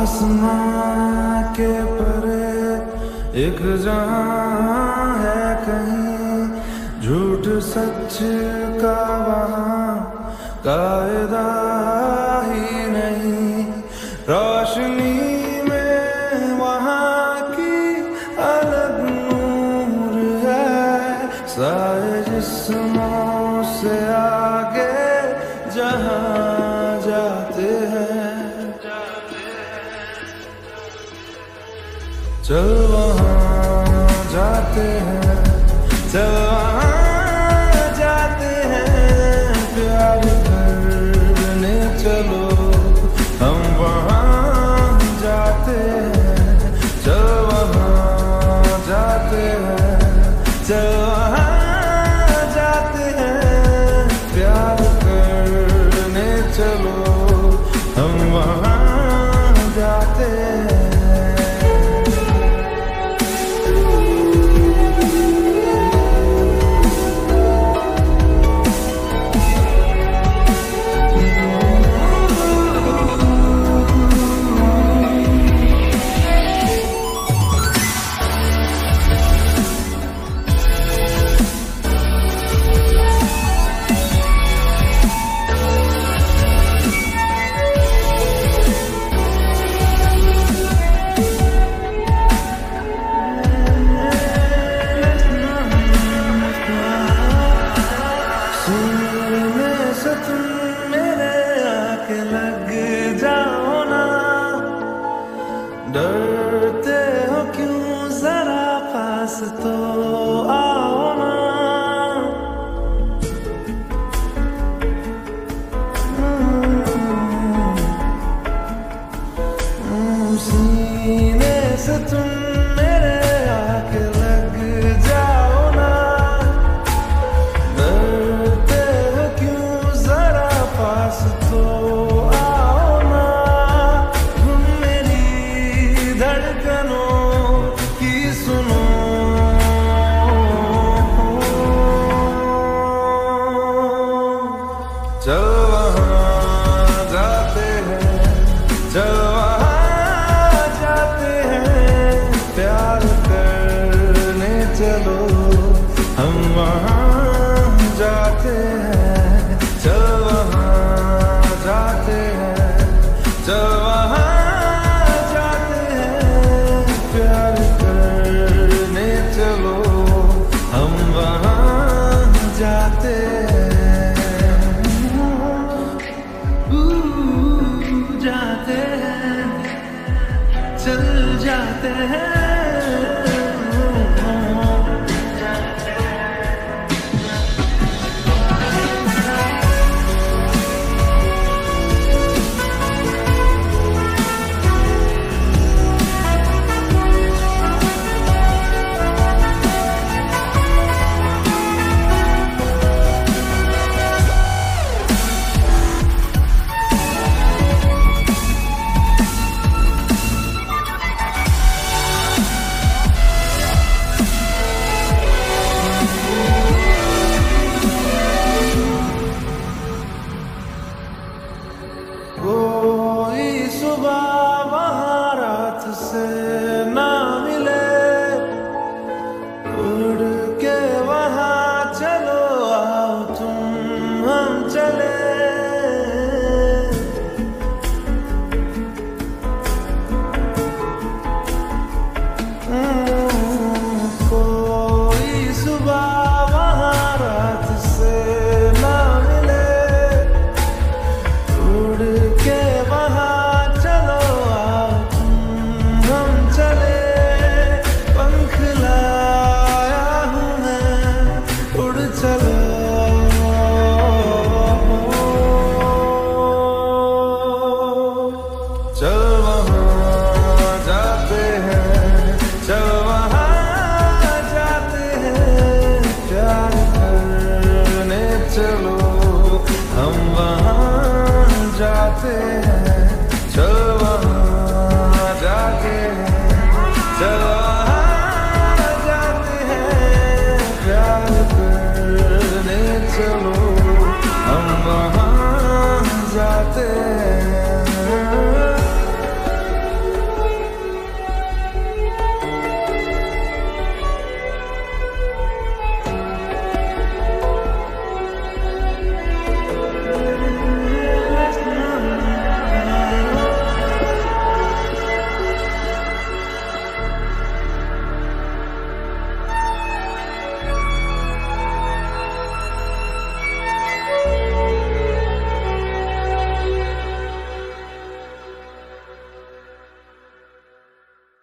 आसमां के परे एक जहाँ है कहीं झूठ सच का वहाँ कायदा ही नहीं। रोशनी में वहाँ की अलग नूर है, सारे जिस्मों से आगे चल वहाँ जाते हैं चल जाते हैं चल वहाँ जाते हैं चल वहाँ जाते हैं, प्यार करने चलो, हम वहाँ जाते जाते हैं, चल जाते हैं। चलो चल जाते हैं चल जाते हैं चलो। हम जाते हैं जाते हैं चल there